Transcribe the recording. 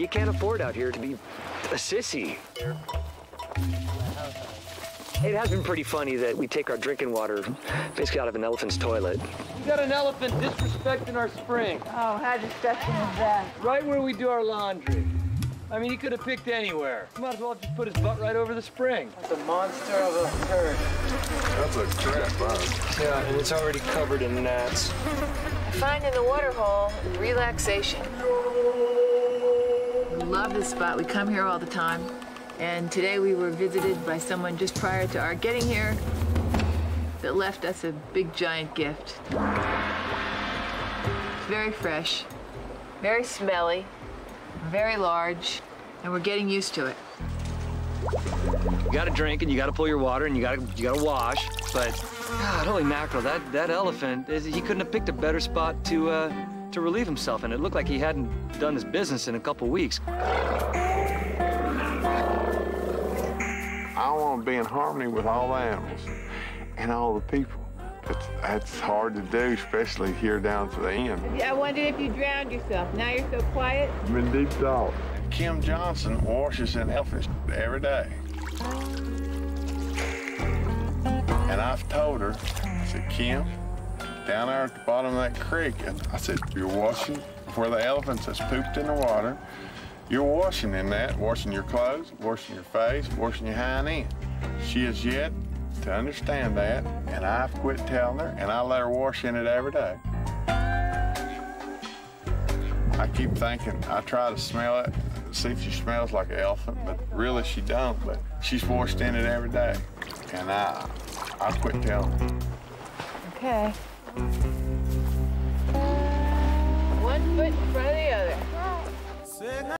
You can't afford out here to be a sissy. It has been pretty funny that we take our drinking water basically out of an elephant's toilet. We got an elephant disrespecting our spring. Oh, how disgusting is that? Right where we do our laundry. I mean, he could have picked anywhere. Might as well just put his butt right over the spring. That's a monster of a turd. That's a crap huh? Yeah, and it's already covered in gnats. I find in the water hole relaxation. Love this spot. We come here all the time. And today we were visited by someone just prior to our getting here that left us a big giant gift. It's very fresh, very smelly, very large, and we're getting used to it. You gotta drink and you gotta pull your water and you gotta you gotta wash. But God, holy mackerel, that that elephant he couldn't have picked a better spot to uh, to relieve himself, and it looked like he hadn't done his business in a couple weeks. I want to be in harmony with all the animals and all the people. It's, that's hard to do, especially here down to the end. I wondered if you drowned yourself. Now you're so quiet. I'm in deep thought. Kim Johnson washes in elephants every day. And I've told her, I said, Kim, down there at the bottom of that creek, And I said, you're washing where the elephants has pooped in the water. You're washing in that, washing your clothes, washing your face, washing your hind end. She has yet to understand that, and I've quit telling her, and I let her wash in it every day. I keep thinking, I try to smell it, see if she smells like an elephant, but really she don't, but she's washed in it every day. And I, I quit telling her. Okay. One foot in front of the other.